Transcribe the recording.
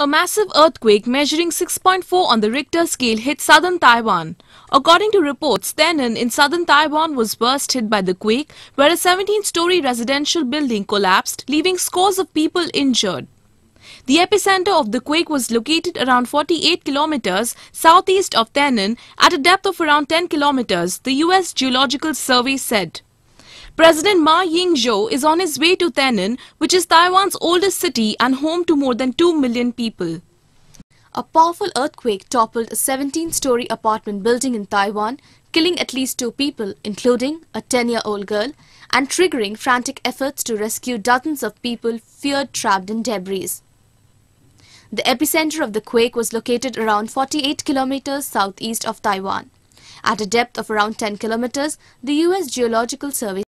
A massive earthquake measuring 6.4 on the Richter scale hit southern Taiwan. According to reports, Tainan in southern Taiwan was worst hit by the quake, where a 17-story residential building collapsed, leaving scores of people injured. The epicenter of the quake was located around 48 kilometers southeast of Tainan at a depth of around 10 kilometers, the US Geological Survey said. President Ma Ying-jeou is on his way to Tainan, which is Taiwan's oldest city and home to more than 2 million people. A powerful earthquake toppled a 17-story apartment building in Taiwan, killing at least two people, including a 10-year-old girl, and triggering frantic efforts to rescue dozens of people feared trapped in debris. The epicenter of the quake was located around 48 kilometers southeast of Taiwan. At a depth of around 10 kilometers, the US Geological Survey